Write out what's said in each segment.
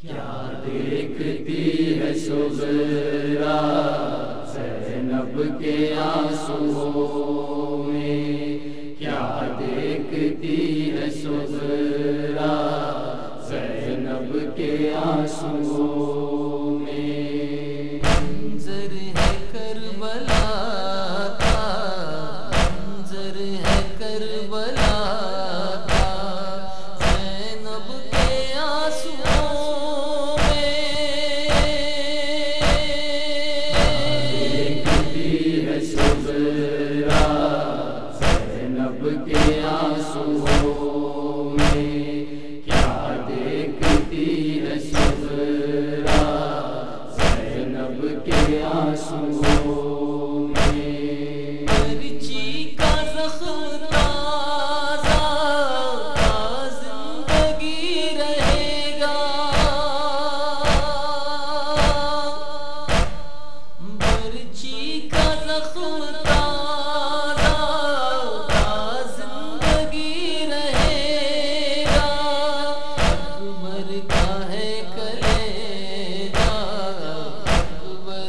क्या देखती है शुजरा सैनब के आंसुओं में। क्या देखती है शुजरा सैनब के आंसुओं Rasulullah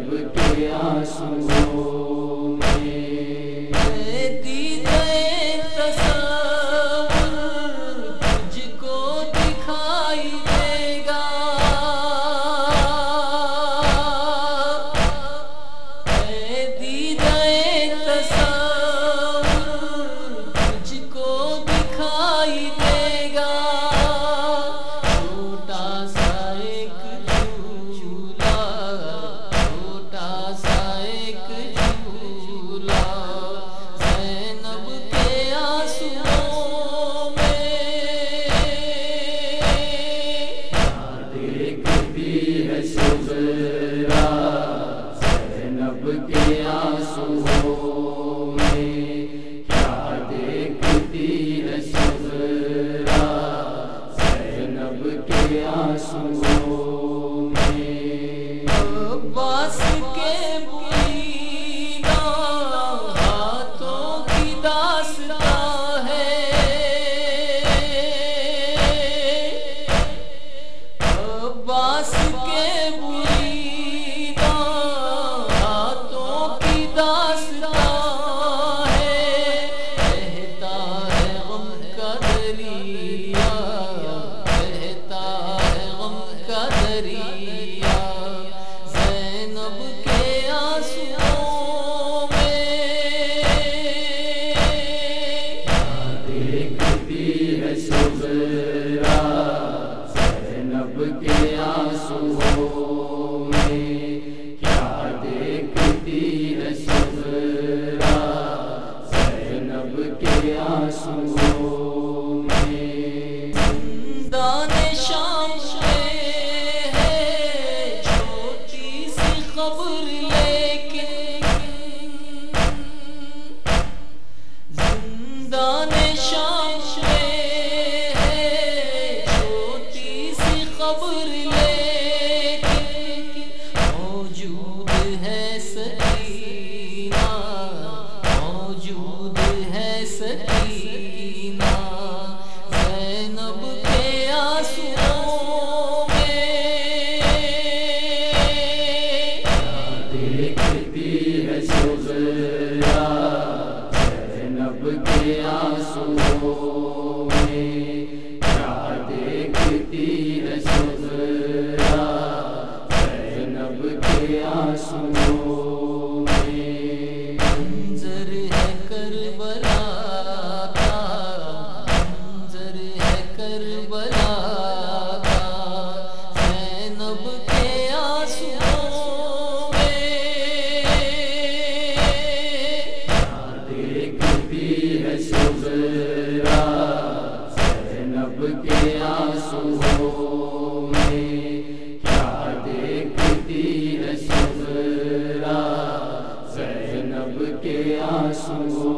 सब के आँसू soul. के आँसू हो। है Amen.